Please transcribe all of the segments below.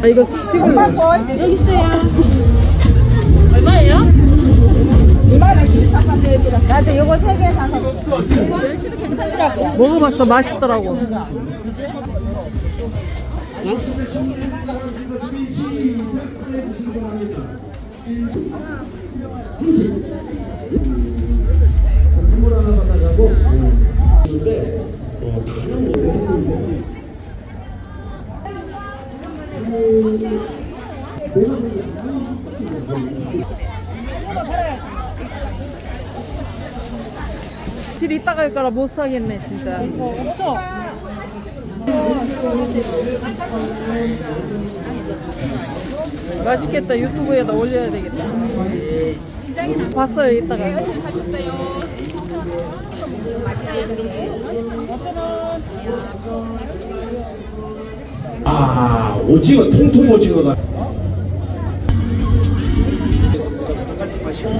아, 이거 찍을래. 여기 있어요. 얼마예요? 나도 요거 세 개 사서 멸치도 괜찮더라고. 먹어봤어. 맛있더라고. 선물 하나 받아가고 근데 어, 다는 뭐 질 이따가 할 거라 못 사겠네, 진짜. 없어. 맛있겠다. 유튜브에다 올려야 되겠다. 봤어요, 이따가. 아 오징어 통통 오징어가. 같이 마시고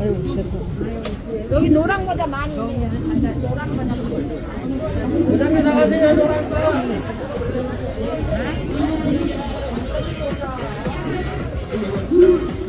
아이고 미쳤어 여기 노란 거다 많이. 있네 노란 거다. 부장님 나가세요 노란 거. 음.